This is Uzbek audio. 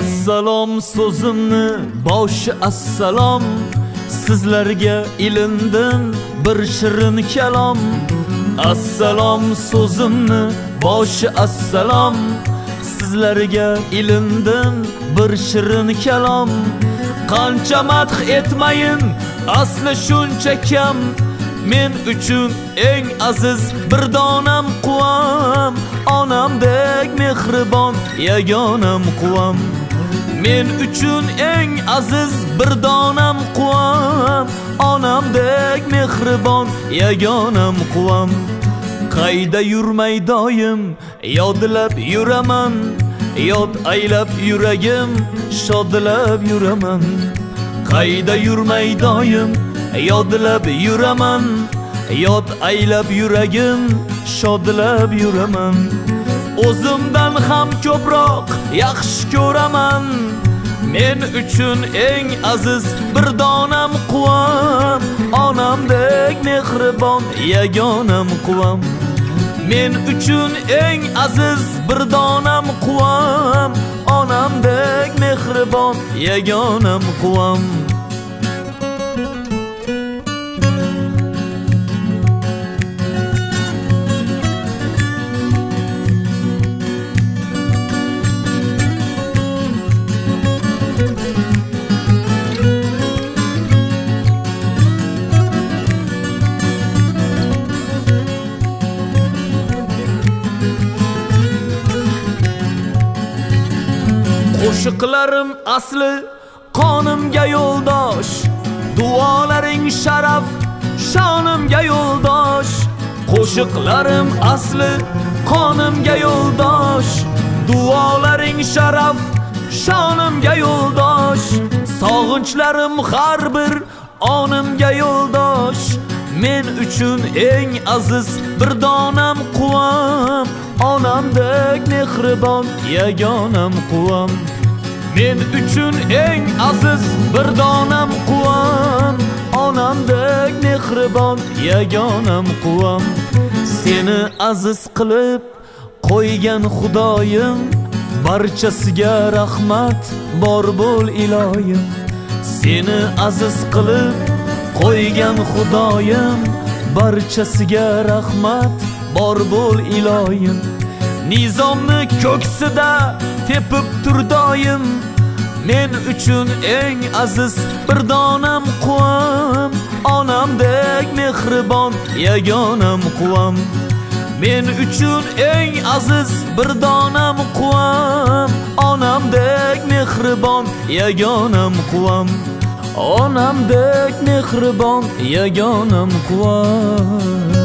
assalom so'zimni boshi assalom sizlarga ilindim bir shirin kalom. Assalom so'zimni boshi assalom sizlarga ilindim bir shirin kalom. Qancha madh etmayin asli shuncha kam. Men uchun eng aziz bir donam quvam. Onamdek mehribon yagonam quvam. Men uchun eng aziz bir donam quvam onamdek mehribon yagonam quvam. Qayda yurmay doim yodlab yuraman yod aylab yuragim shodlab yuraman. Qayda yurmay doim yodlab yuraman yod aylab yuragim shodlab yuraman. O'zimdan ham ko'proq yaxshi ko'raman. Men uchun eng aziz bir donam quvam onamdek mehribon yagonam quvam men uchun eng aziz bir donam quvam onamdek mehribon yagonam quvam qo'shiqlarim asli qonimga yo'ldosh. Duolaring sharaf shonimga yo'ldosh. Qo'shiqlarim asli qonimga yo'ldosh. Duolaring sharaf shonimga yo'ldosh. Sog'inchlarim har bir onimga yo'ldosh. Men uchun eng aziz bir donam quvonch. Mehribon yagonam quvam men uchun eng aziz bir donam quvam onamdek mehribon yagonam quvam seni aziz qilib qo'ygan xudoyim barchasiga rahmat bor bo'l iloyim seni aziz qilib qo'ygan xudoyim barchasiga rahmat bor bo'l iloyim nizomni ko'ksida tepib tur doim men uchun eng aziz bir donam quvam onamdek mehribon yagonam quvam men uchun eng aziz bir donam quvam onamdek mehribon yagonam quvam onamdek mehribon yagonam quvam